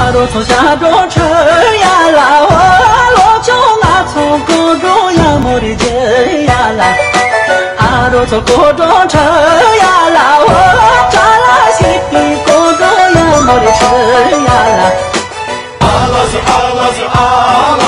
阿羅蟲蝦中吃呀啦羅蟲蠟蟲蝦中咬摸地吃呀啦阿羅蟲蝦中吃呀啦蝦蝦蝦皮蝦中咬摸地吃呀啦阿羅蟲